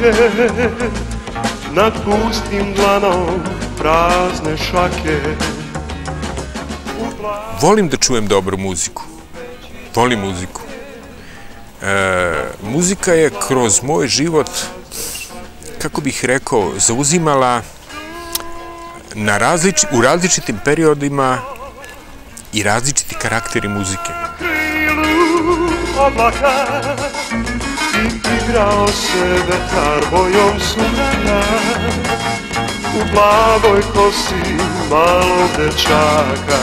zrake Nad pustim dlanom prazne šake Volim da čujem dobru muziku. Volim muziku. E, muzika je kroz moj život, kako bih rekao, zauzimala na različi, u različitim periodima i različiti karakteri muzike. krilu oblaka igrao se vetar bojom sumraka U plavoj kosi malog dečaka.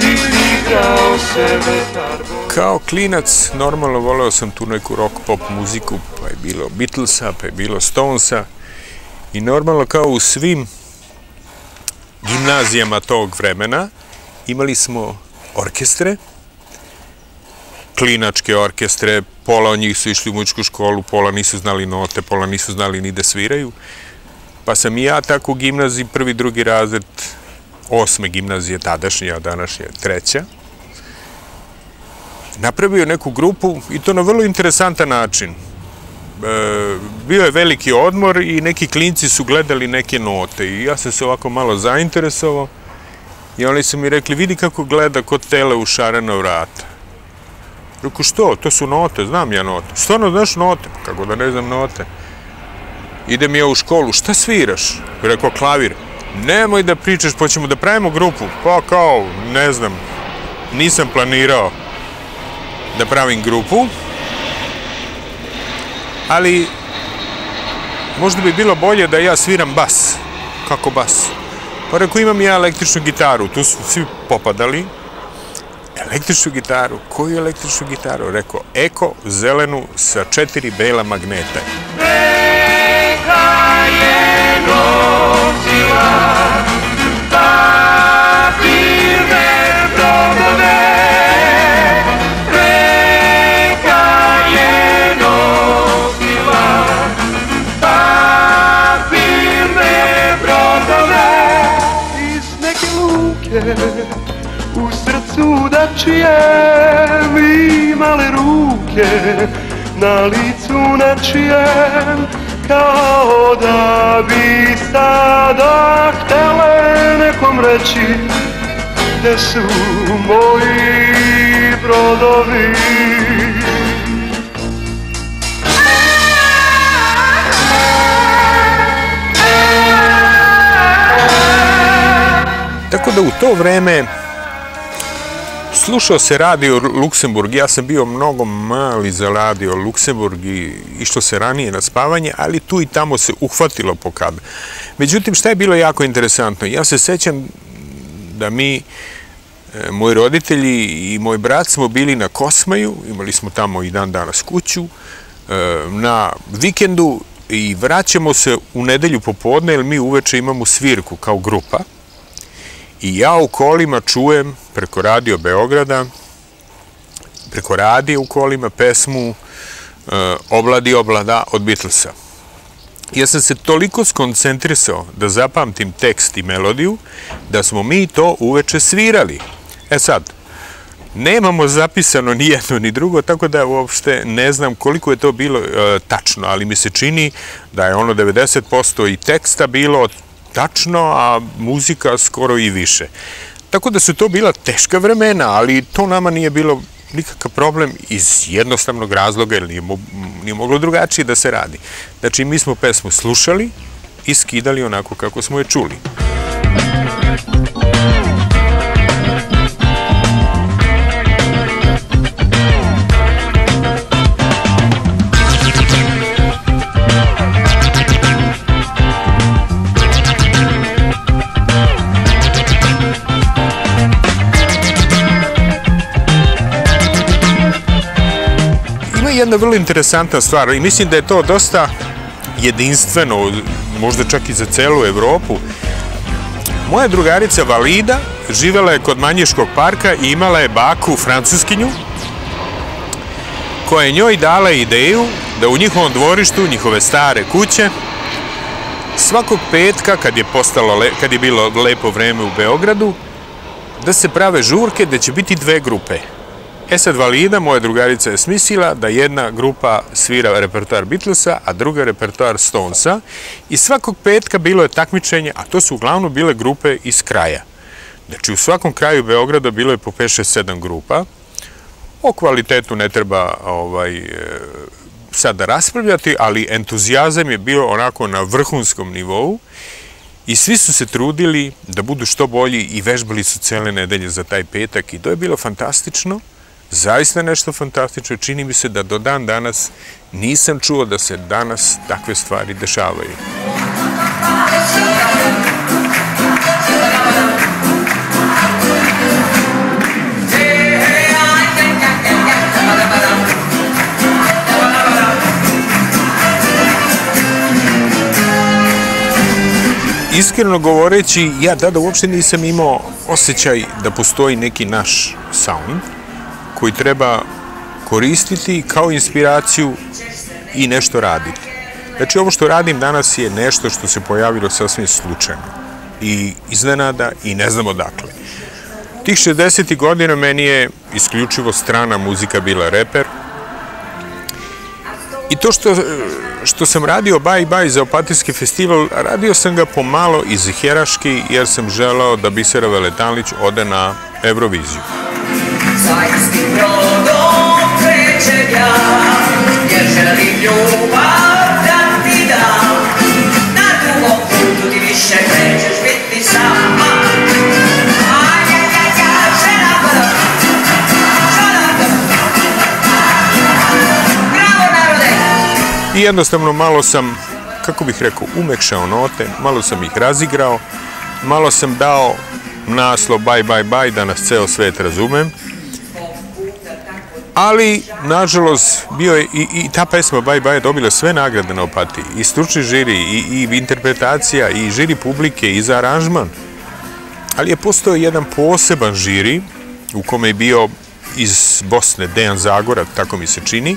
Igrao se vetar bojom Kao klinac normalno voleo sam tu neku rock pop muziku, pa je bilo Beatlesa, pa je bilo Stonesa. I normalno kao u svim gimnazijama tog vremena imali smo orkestre, klinačke orkestre, pola od njih su išli u muzičku školu, pola nisu znali note, pola nisu znali ni da sviraju. Pa sam i ja tako u gimnaziji, prvi, drugi razred, osme gimnazije, tadašnje, a današnje treća, napravio neku grupu i to na vrlo interesantan način. E, bio je veliki odmor i neki klinci su gledali neke note i ja sam se ovako malo zainteresovao i oni su mi rekli, vidi kako gleda kod tele u šarena vrata. Rekao, što? To su note, znam ja note. Stvarno znaš note? Kako da ne znam note? Idem ja u školu, šta sviraš? Rekao, klavir. Nemoj da pričaš, pa ćemo da pravimo grupu. Pa kao, ne znam, nisam planirao da pravim grupu, ali možda bi bilo bolje da ja sviram bas. Kako bas? Pa rekao, imam ja električnu gitaru, tu su svi popadali. Električnu gitaru? Koju električnu gitaru? Rekao, eko, zelenu, sa četiri bela magneta. Reka je nosila da čijem imale ruke na licu načijem kao da bi sada htele nekom reći gde su moji brodovi? Tako da u to vreme slušao se radio Luksemburg, ja sam bio mnogo mali za radio Luksemburg i išlo se ranije na spavanje, ali tu i tamo se uhvatilo po kad. Međutim, šta je bilo jako interesantno? Ja se sećam da mi, e, moji roditelji i moj brat smo bili na Kosmaju, imali smo tamo i dan danas kuću, e, na vikendu i vraćamo se u nedelju popodne, jer mi uveče imamo svirku kao grupa. I ja u kolima čujem preko radio Beograda, preko radija u kolima pesmu uh, Obladi oblada od Beatlesa. Ja sam se toliko skoncentrisao da zapamtim tekst i melodiju, da smo mi to uveče svirali. E sad, nemamo zapisano ni jedno ni drugo, tako da uopšte ne znam koliko je to bilo uh, tačno, ali mi se čini da je ono 90% i teksta bilo tačno, a muzika skoro i više. Tako da su to bila teška vremena, ali to nama nije bilo nikakav problem iz jednostavnog razloga, jer nije, mo nije moglo drugačije da se radi. Znači, mi smo pesmu slušali i skidali onako kako smo je čuli. Ima jedna vrlo interesantna stvar i mislim da je to dosta jedinstveno, možda čak i za celu Evropu. Moja drugarica Valida živela je kod Manjiškog parka i imala je baku francuskinju koja je njoj dala ideju da u njihovom dvorištu, njihove stare kuće, svakog petka kad je, postalo, kad je bilo lepo vreme u Beogradu, da se prave žurke da će biti dve grupe. E sad Valida, moja drugarica je smislila da jedna grupa svira repertoar Beatlesa, a druga repertoar Stonesa i svakog petka bilo je takmičenje, a to su uglavnom bile grupe iz kraja. Znači u svakom kraju Beograda bilo je po 5-6-7 grupa. O kvalitetu ne treba ovaj, e, sada raspravljati, ali entuzijazam je bio onako na vrhunskom nivou i svi su se trudili da budu što bolji i vežbali su cele nedelje za taj petak i to je bilo fantastično, zaista nešto fantastično. Čini mi se da do dan danas nisam čuo da se danas takve stvari dešavaju. Iskreno govoreći, ja tada uopšte nisam imao osjećaj da postoji neki naš sound koji treba koristiti kao inspiraciju i nešto raditi. Znači, ovo što radim danas je nešto što se pojavilo sasvim slučajno i iznenada i ne znam odakle. Tih 60. godina meni je isključivo strana muzika bila reper, I to što, što sam radio Bye Bye za Opatijski festival, radio sam ga pomalo iz Heraški, jer sam želao da Bisera Veletalić ode na Euroviziju. I jednostavno malo sam, kako bih rekao, umekšao note, malo sam ih razigrao, malo sam dao naslov Bye Bye Bye da nas ceo svet razumem. Ali, nažalost, bio je i, ta pesma Bye Bye dobila sve nagrade na opatiji. I stručni žiri, i, i interpretacija, i žiri publike, i za aranžman. Ali je postao jedan poseban žiri u kome je bio iz Bosne Dejan Zagora, tako mi se čini,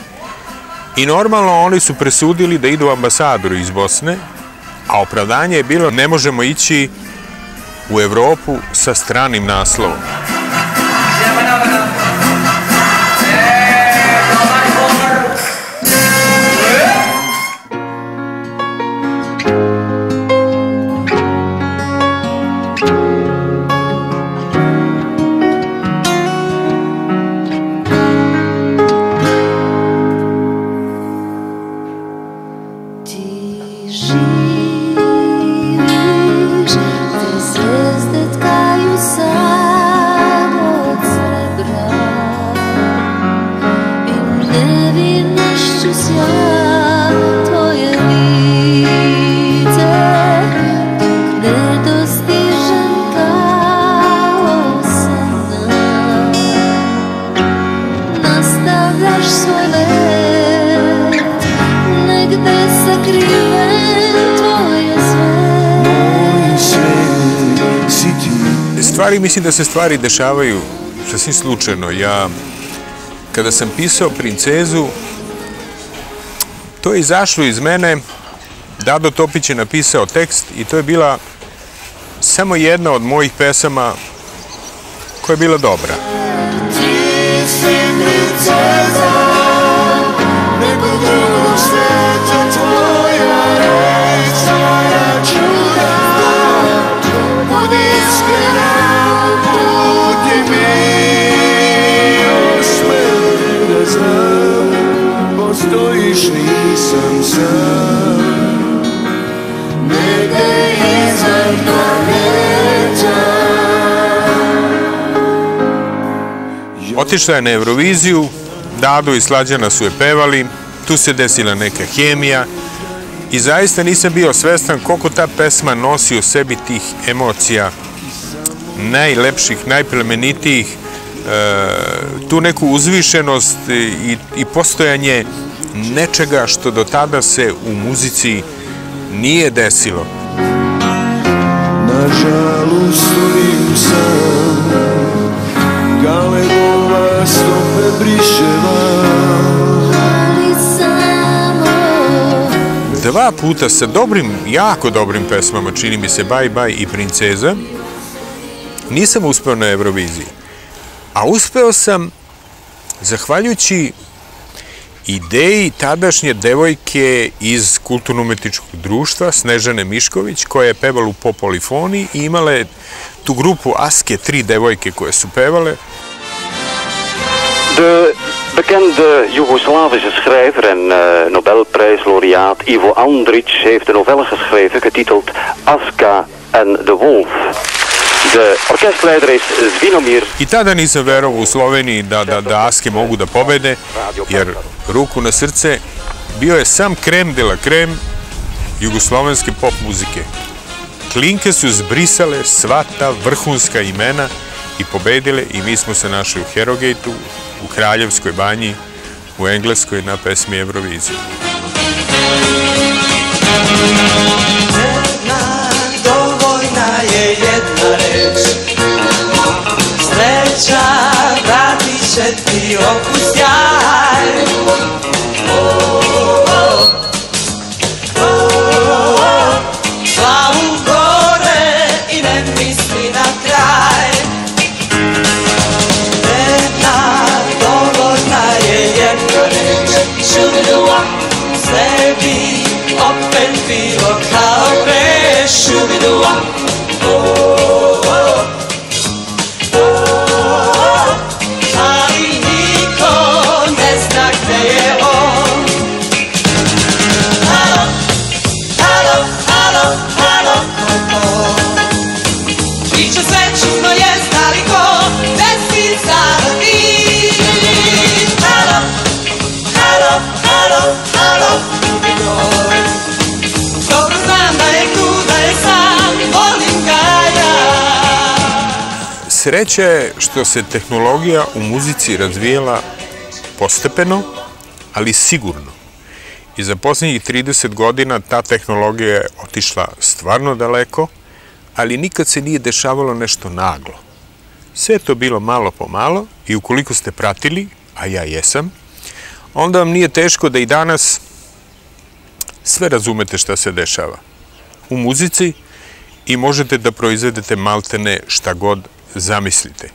I normalno oni su presudili da idu ambasadoru iz Bosne, a opravdanje je bilo ne možemo ići u Evropu sa stranim naslovom. Mislim da se stvari dešavaju sasvim slučajno. Ja, kada sam pisao Princezu, to je izašlo iz mene, Dado Topić je napisao tekst i to je bila samo jedna od mojih pesama koja je bila dobra. Ti si princeza Postojiš nisam sam. Negde iznad planeta Otišla je na Euroviziju, Dado i Slađana su je pevali, tu se desila neka hemija i zaista nisam bio svestan koliko ta pesma nosi u sebi tih emocija najlepših, najplemenitijih, e, tu neku uzvišenost i, i postojanje nečega što do tada se u muzici nije desilo. Na žalu stojim sam Galebova stope briše van Ali samo Da dva puta sa dobrim, jako dobrim pesmama, čini mi se Bye Bye i Princeza, nisam uspeo na Euroviziji. A uspeo sam, zahvaljujući ideji tadašnje devojke iz kulturno-umetničkog društva, Snežane Mišković, koja je pevala u popolifoniji i imala je tu grupu Aske, tri devojke koje su pevale. De bekende Joegoslavische schrijver en uh, Nobelprijslaureaat Ivo Andrić heeft een novelle geschreven getiteld Aska en de Wolf. I tada nisam verovao u Sloveniji da, da, da Aske mogu da pobede, jer ruku na srce bio je sam krem de la krem jugoslovenske pop muzike. Klinke su zbrisale sva ta vrhunska imena i pobedile i mi smo se našli u Herogejtu, u Kraljevskoj banji, u Engleskoj na pesmi Eurovizije. Sreća vratit će ti okus sjaj O, o, o, o, Glavu gore i ne misli na kraj. Jedna dovoljna je jedna reč Šubidua Sreća je što se tehnologija u muzici razvijela postepeno, ali sigurno. I za posljednjih 30 godina ta tehnologija je otišla stvarno daleko, ali nikad se nije dešavalo nešto naglo. Sve to bilo malo po malo i ukoliko ste pratili, a ja jesam, onda vam nije teško da i danas sve razumete šta se dešava u muzici i možete da proizvedete maltene šta god zamislite.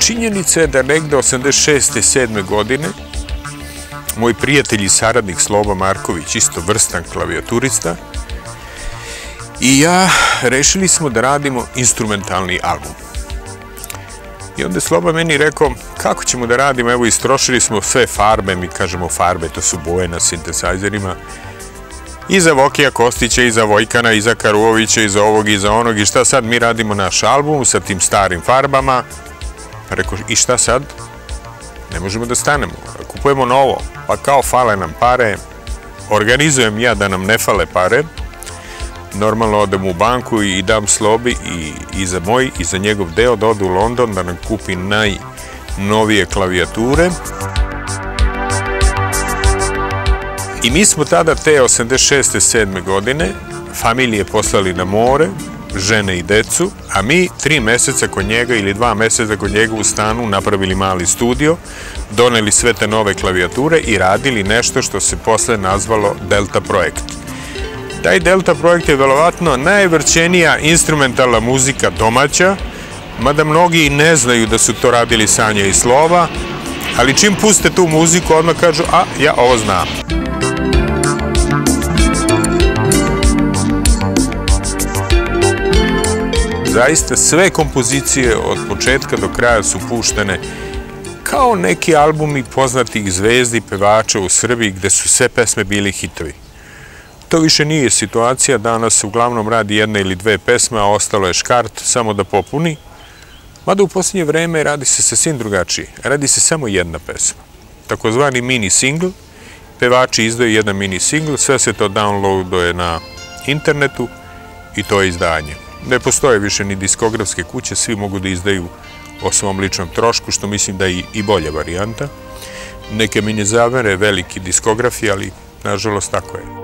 Činjenica je da negde 86. 7. godine moj prijatelj i saradnik Sloba Marković, isto vrstan klavijaturista, i ja rešili smo da radimo instrumentalni album. I onda je Sloba meni rekao, kako ćemo da radimo, evo istrošili smo sve farbe, mi kažemo farbe, to su boje na sintesajzerima, i za Vokija Kostića, i za Vojkana, i za Karuovića, i za ovog, i za onog, i šta sad mi radimo naš album sa tim starim farbama, pa rekao, i šta sad? Ne možemo da stanemo, kupujemo novo, pa kao fale nam pare, organizujem ja da nam ne fale pare, normalno odem u banku i dam slobi i, i za moj i za njegov deo da ode u London da nam kupi najnovije klavijature. I mi smo tada te 86. 7. godine familije poslali na more, žene i decu, a mi tri meseca kod njega ili dva meseca kod njega u stanu napravili mali studio, doneli sve te nove klavijature i radili nešto što se posle nazvalo Delta projekt. Taj Delta projekt je verovatno najvrćenija instrumentalna muzika domaća, mada mnogi i ne znaju da su to radili Sanja i Slova, ali čim puste tu muziku, odmah kažu, a, ja ovo znam. Zaista sve kompozicije od početka do kraja su puštene kao neki albumi poznatih zvezdi pevača u Srbiji gde su sve pesme bili hitovi. To više nije situacija, danas uglavnom radi jedna ili dve pesme, a ostalo je škart samo da popuni. Mada u posljednje vreme radi se sasvim drugačije. Radi se samo jedna pesma. Takozvani mini single. Pevači izdaju jedan mini single, sve se to downloaduje na internetu i to je izdanje. Ne postoje više ni diskografske kuće, svi mogu da izdaju o svom ličnom trošku, što mislim da je i bolja varijanta. Neke mi ne zavere veliki diskografi, ali nažalost tako je.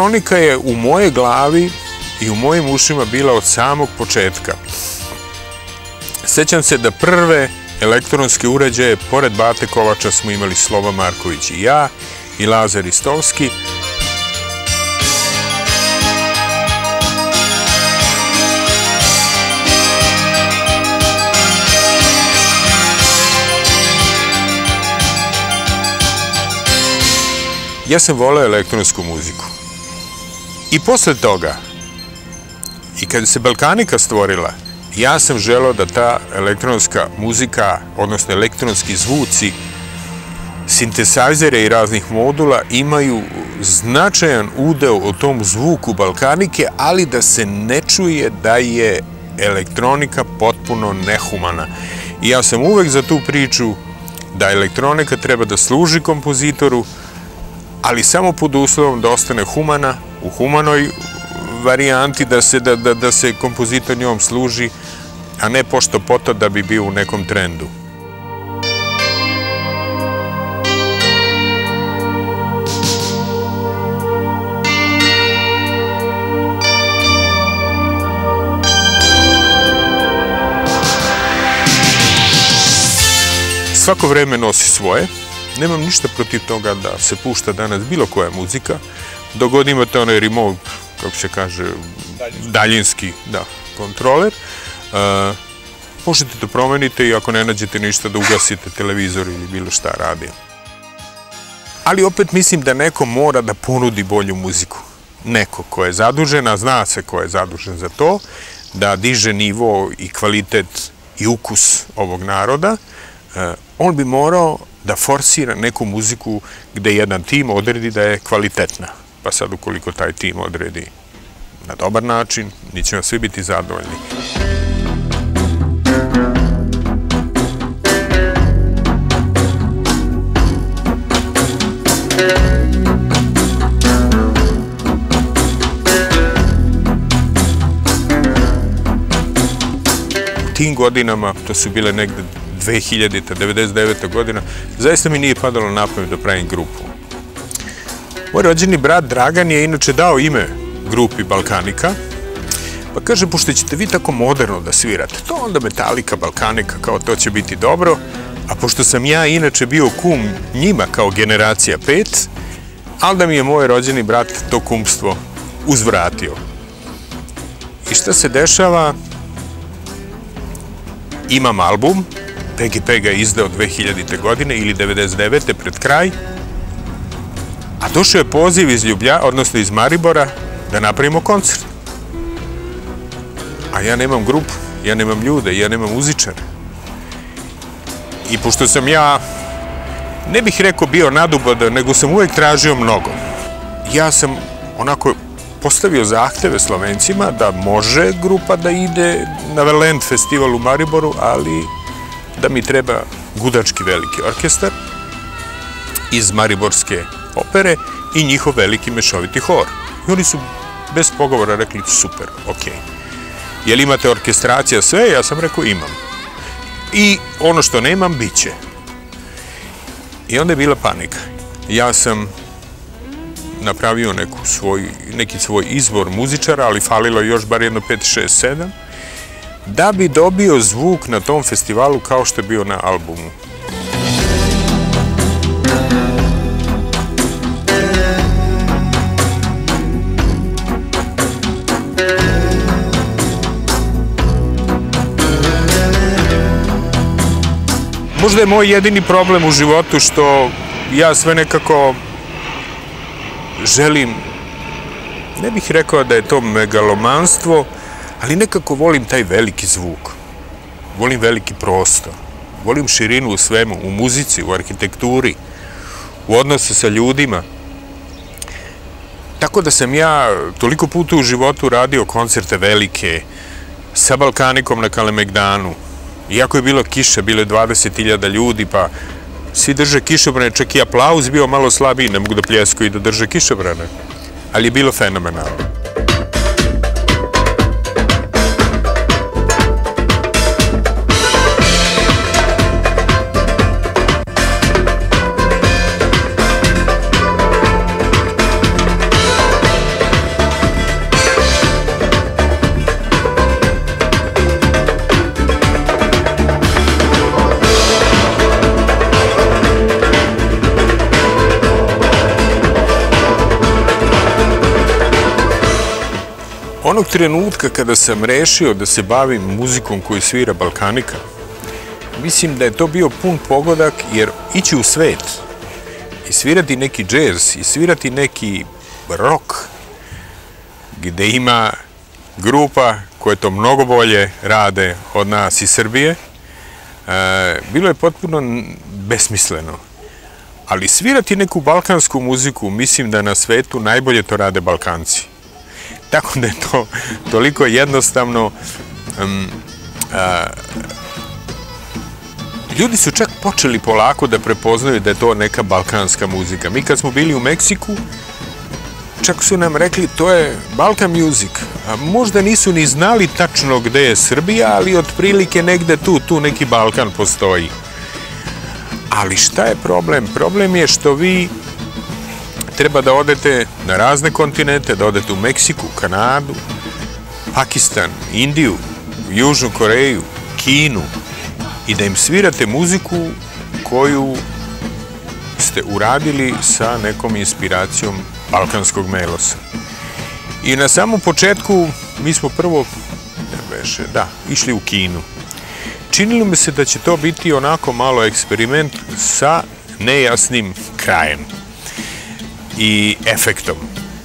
Elektronika je u moje glavi i u mojim ušima bila od samog početka. Sećam se da prve elektronske uređaje, pored Bate Kovača, smo imali Slova Marković i ja i Lazar Istovski. Ja sam voleo elektronsku muziku. I posle toga, i kada se Balkanika stvorila, ja sam želeo da ta elektronska muzika, odnosno elektronski zvuci, sintesajzere i raznih modula imaju značajan udeo u tom zvuku Balkanike, ali da se ne čuje da je elektronika potpuno nehumana. I ja sam uvek za tu priču da elektronika treba da služi kompozitoru, ali samo pod uslovom da ostane humana, u humanoj varijanti da se, da, da, da se kompozitor njom služi, a ne pošto poto da bi bio u nekom trendu. Svako vreme nosi svoje. Nemam ništa protiv toga da se pušta danas bilo koja muzika, dok god imate onaj remote, kako se kaže, daljinski, da, kontroler. Uh, možete da promenite i ako ne nađete ništa da ugasite televizor ili bilo šta radi. Ali opet mislim da neko mora da ponudi bolju muziku. Neko ko je zadužen, a zna se ko je zadužen za to, da diže nivo i kvalitet i ukus ovog naroda, uh, on bi morao da forsira neku muziku gde jedan tim odredi da je kvalitetna. Pa sad ukoliko taj tim odredi na dobar način, mi ćemo svi biti zadovoljni. U tim godinama, to su bile negde 2000. 99. godina, zaista mi nije padalo na pamet da pravim grupu. Moj rođeni brat Dragan je inače dao ime grupi Balkanika, pa kaže, pošto ćete vi tako moderno da svirate, to onda Metallica, Balkanika, kao to će biti dobro, a pošto sam ja inače bio kum njima kao generacija 5, ali da mi je moj rođeni brat to kumstvo uzvratio. I šta se dešava? Imam album, PGP ga izdao 2000. godine ili 99. pred kraj, došao je poziv iz Ljublja, odnosno iz Maribora, da napravimo koncert. A ja nemam grupu, ja nemam ljude, ja nemam muzičare. I pošto sam ja, ne bih rekao bio nadubodan, nego sam uvek tražio mnogo. Ja sam onako postavio zahteve Slovencima da može grupa da ide na Valent festival u Mariboru, ali da mi treba gudački veliki orkestar iz Mariborske opere i njihov veliki mešoviti hor. I oni su bez pogovora rekli super, ok. Jel imate orkestracija sve? Ja sam rekao imam. I ono što nemam, bit će. I onda je bila panika. Ja sam napravio neku svoj, neki svoj izbor muzičara, ali falilo još bar jedno 5, 6, 7, da bi dobio zvuk na tom festivalu kao što je bio na albumu. Možda je moj jedini problem u životu što ja sve nekako želim, ne bih rekao da je to megalomanstvo, ali nekako volim taj veliki zvuk. Volim veliki prostor. Volim širinu u svemu, u muzici, u arhitekturi, u odnosu sa ljudima. Tako da sam ja toliko puta u životu radio koncerte velike, sa Balkanikom na Kalemegdanu, Iako je bilo kiše, bilo je 20.000 ljudi, pa svi drže kišobrane, čak i aplauz bio malo slabiji, ne mogu da pljesku i da drže kišobrane. Ali je bilo fenomenalno. Onog trenutka kada sam rešio da se bavim muzikom koju svira Balkanika, mislim da je to bio pun pogodak, jer ići u svet i svirati neki džez i svirati neki rock, gde ima grupa koje to mnogo bolje rade od nas iz Srbije, e, bilo je potpuno besmisleno. Ali svirati neku balkansku muziku, mislim da na svetu najbolje to rade Balkanci. Tako da je to toliko jednostavno. Um, a, ljudi su čak počeli polako da prepoznaju da je to neka balkanska muzika. Mi kad smo bili u Meksiku, čak su nam rekli to je Balkan music. A možda nisu ni znali tačno gde je Srbija, ali otprilike negde tu, tu neki Balkan postoji. Ali šta je problem? Problem je što vi treba da odete na razne kontinente, da odete u Meksiku, Kanadu, Pakistan, Indiju, Južnu Koreju, Kinu i da im svirate muziku koju ste uradili sa nekom inspiracijom balkanskog melosa. I na samom početku mi smo prvo, ne da, išli u Kinu. Činilo mi se da će to biti onako malo eksperiment sa nejasnim krajem i efektom.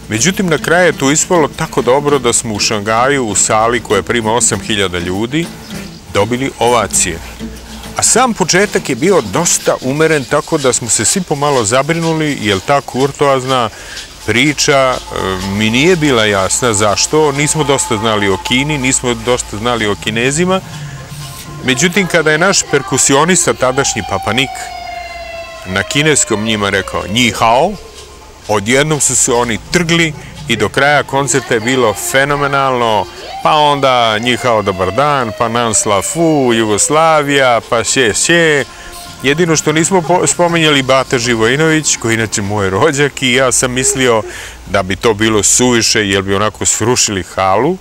Međutim, na kraju je to ispalo tako dobro da smo u Šangaju u sali koja prima 8000 ljudi dobili ovacije. A sam početak je bio dosta umeren, tako da smo se svi pomalo zabrinuli, jer ta kurtoazna priča e, mi nije bila jasna zašto. Nismo dosta znali o Kini, nismo dosta znali o Kinezima. Međutim, kada je naš perkusionista, tadašnji Papanik, na kineskom njima rekao nji hao, odjednom su se oni trgli i do kraja koncerta je bilo fenomenalno, pa onda njihao dobar dan, pa nam slafu, Jugoslavija, pa še še. Jedino što nismo po- spominjali Bata Živojinović, koji inače moj rođak i ja sam mislio da bi to bilo suviše jer bi onako srušili halu,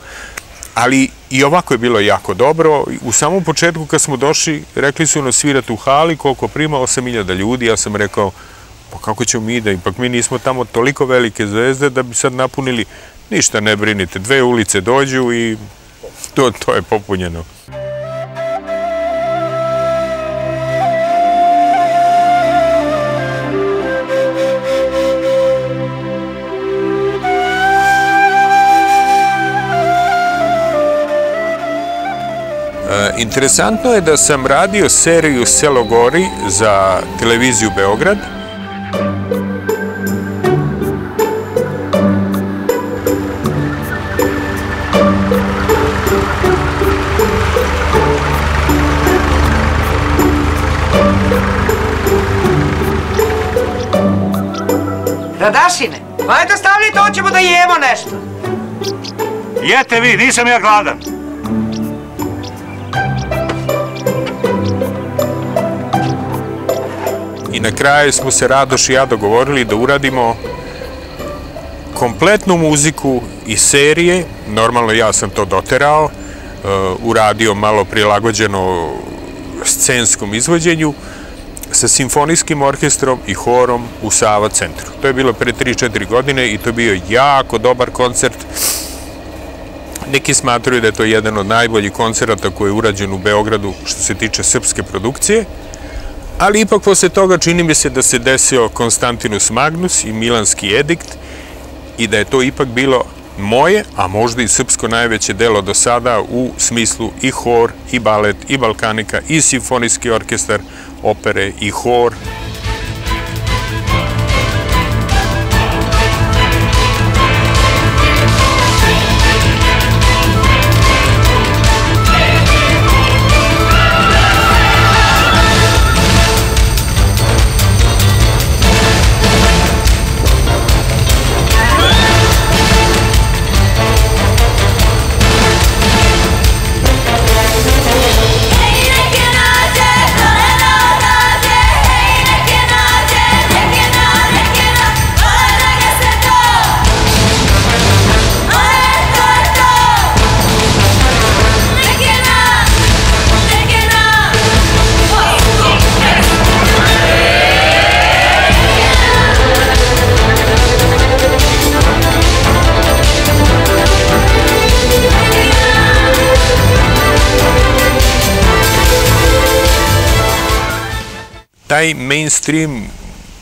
ali i ovako je bilo jako dobro. U samom početku kad smo došli, rekli su nas svirati u hali, koliko prima 8000 ljudi, ja sam rekao, pa kako ćemo mi da, ipak mi nismo tamo toliko velike zvezde da bi sad napunili, ništa ne brinite, dve ulice dođu i to, to je popunjeno. E, Interesantno je da sam radio seriju Selo Gori za televiziju Beograd. Radašine, ajde stavljajte, hoćemo da jemo nešto. Jete vi, nisam ja gladan. I na kraju smo se Radoš i ja dogovorili da uradimo kompletnu muziku iz serije, normalno ja sam to doterao, e, uradio malo prilagođeno scenskom izvođenju, sa simfonijskim orkestrom i horom u Sava centru. To je bilo pre 3-4 godine i to je bio jako dobar koncert. Neki smatruju da je to jedan od najboljih koncerata koji je urađen u Beogradu što se tiče srpske produkcije. Ali ipak posle toga čini mi se da se desio Konstantinus Magnus i Milanski edikt i da je to ipak bilo moje, a možda i srpsko najveće delo do sada u smislu i hor, i balet, i balkanika, i simfonijski orkestar, opere i hor. Taj mainstream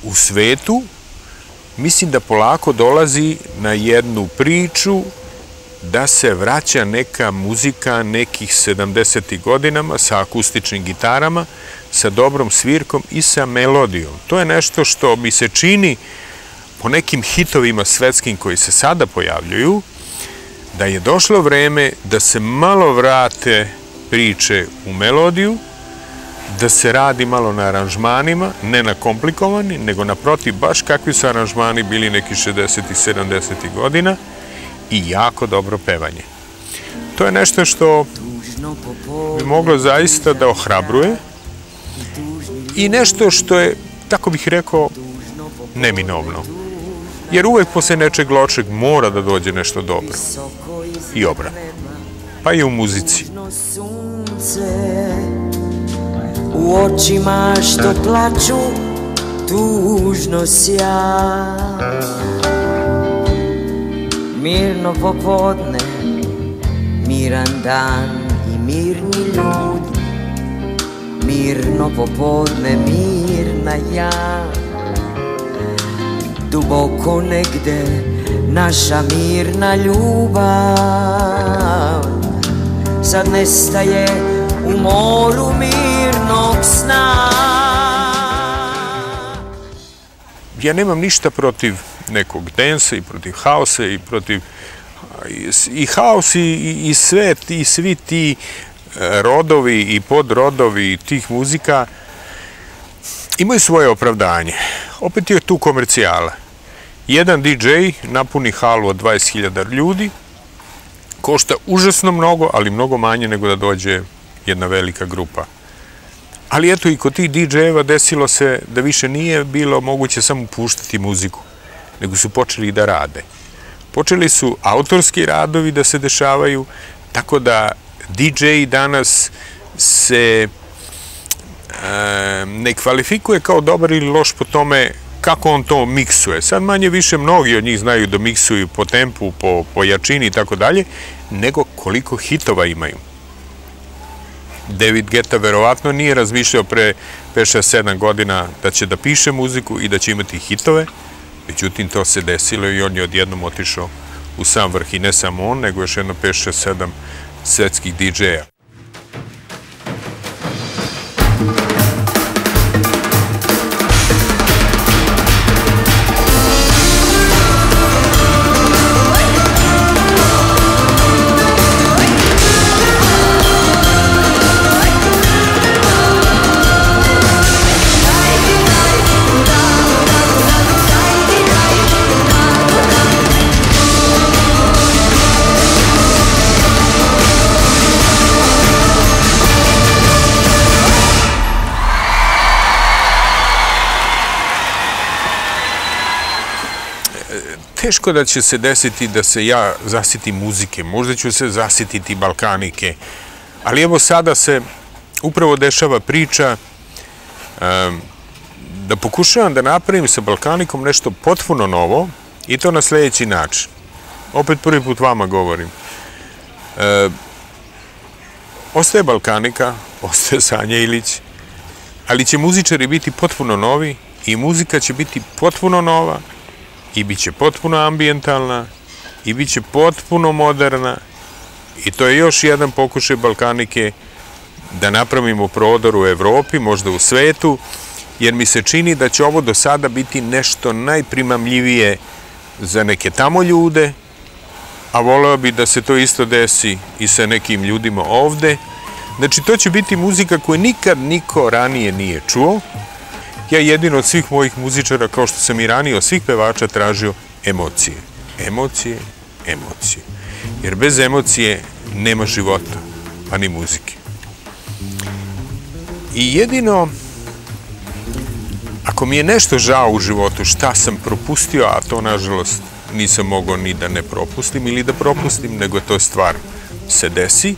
u svetu mislim da polako dolazi na jednu priču da se vraća neka muzika nekih 70. godinama sa akustičnim gitarama, sa dobrom svirkom i sa melodijom. To je nešto što mi se čini po nekim hitovima svetskim koji se sada pojavljuju, da je došlo vreme da se malo vrate priče u melodiju, da se radi malo na aranžmanima, ne na komplikovani, nego naprotiv baš kakvi su aranžmani bili neki 60. i 70. godina i jako dobro pevanje. To je nešto što bi moglo zaista da ohrabruje i nešto što je, tako bih rekao, neminovno. Jer uvek posle nečeg ločeg mora da dođe nešto dobro. I obrat. Pa i u muzici. U očima što plaču tužno sja Mirno popodne, miran dan i mirni ljudi Mirno popodne, mirna ja. Duboko negde naša mirna ljubav. Sad nestaje u moru sna Ja nemam ništa protiv nekog densa i protiv haosa i protiv i, i haos i, i, i sve i svi ti e, rodovi i podrodovi tih muzika imaju svoje opravdanje. Opet je tu komercijala. Jedan DJ napuni halu od 20.000 ljudi, košta užasno mnogo, ali mnogo manje nego da dođe jedna velika grupa. Ali eto i kod tih DJ-eva desilo se da više nije bilo moguće samo puštati muziku, nego su počeli da rade. Počeli su autorski radovi da se dešavaju, tako da DJ danas se ne kvalifikuje kao dobar ili loš po tome kako on to miksuje. Sad manje više mnogi od njih znaju da miksuju po tempu, po, po jačini i tako dalje, nego koliko hitova imaju. David Guetta verovatno nije razmišljao pre 5-6-7 godina da će da piše muziku i da će imati hitove, međutim to se desilo i on je odjednom otišao u sam vrh i ne samo on, nego još jedno 5-6-7 svetskih DJ-a. Teško da će se desiti da se ja zasitim muzike, možda ću se zasititi balkanike, ali evo sada se upravo dešava priča da pokušavam da napravim sa balkanikom nešto potpuno novo i to na sledeći način. Opet prvi put vama govorim. Ostaje Balkanika, ostaje Sanja Ilić, ali će muzičari biti potpuno novi i muzika će biti potpuno nova i bit će potpuno ambijentalna i bit će potpuno moderna i to je još jedan pokušaj Balkanike da napravimo prodor u Evropi, možda u svetu, jer mi se čini da će ovo do sada biti nešto najprimamljivije za neke tamo ljude, a voleo bi da se to isto desi i sa nekim ljudima ovde. Znači, to će biti muzika koju nikad niko ranije nije čuo, ja jedino od svih mojih muzičara, kao što sam i ranije od svih pevača tražio emocije. Emocije, emocije. Jer bez emocije nema života, pa ni muzike. I jedino, ako mi je nešto žao u životu, šta sam propustio, a to nažalost nisam mogao ni da ne propustim ili da propustim, nego to stvar se desi,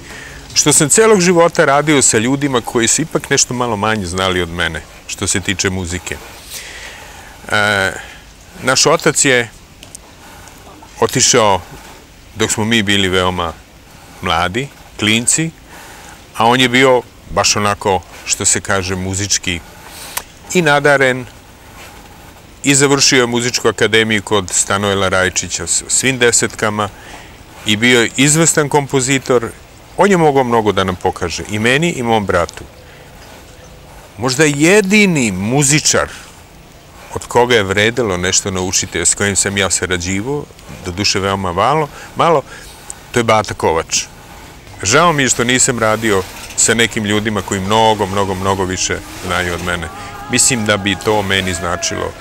što sam celog života radio sa ljudima koji su ipak nešto malo manje znali od mene što se tiče muzike. E, naš otac je otišao dok smo mi bili veoma mladi, klinci, a on je bio baš onako, što se kaže, muzički i nadaren i završio je muzičku akademiju kod Stanojla Rajčića sa svim desetkama i bio je izvestan kompozitor. On je mogao mnogo da nam pokaže, i meni i mom bratu. Možda jedini muzičar od koga je vredelo nešto naučiti, s kojim sam ja sarađivao, do duše veoma malo, malo, to je Bata Kovač. Žao mi je što nisam radio sa nekim ljudima koji mnogo, mnogo, mnogo više znaju od mene. Mislim da bi to meni značilo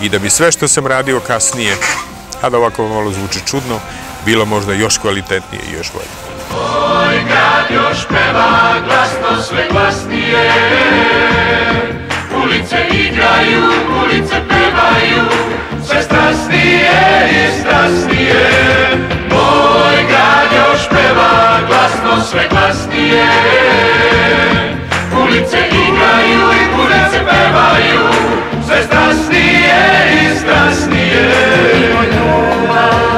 i da bi sve što sam radio kasnije, a da ovako malo zvuči čudno, bilo možda još kvalitetnije i još bolje. Oj, kad još peva glasno sve glasnije. Ulice igraju, ulice pevaju Sve strasnije i strasnije. Oj, kad još peva glasno sve glasnije. Ulice igraju, i ulice pevaju Sve strasnije i strasnije. Moj ljubav